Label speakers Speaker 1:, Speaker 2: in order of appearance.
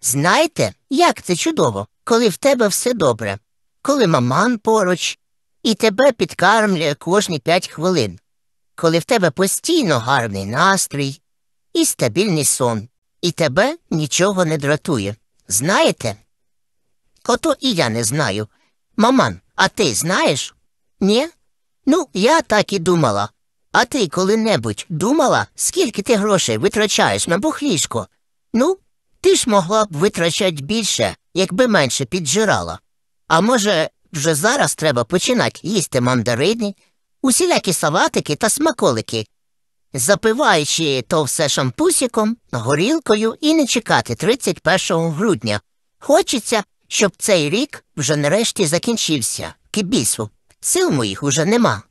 Speaker 1: Знаєте, як це чудово, коли в тебе все добре, коли маман поруч і тебе підкармлює кожні п'ять хвилин, коли в тебе постійно гарний настрій і стабільний сон, і тебе нічого не дратує. Знаєте? Ото і я не знаю. Маман, а ти знаєш? Ні? Ну, я так і думала. А ти коли-небудь думала, скільки ти грошей витрачаєш на бухлішко? Ну, ти ж могла б витрачати більше, якби менше піджирала. А може, вже зараз треба починати їсти мандарини, усілякі салатики та смаколики, запиваючи то все шампусиком, горілкою і не чекати 31 грудня. Хочеться, щоб цей рік вже нарешті закінчився. Кибісу, сил моїх уже нема.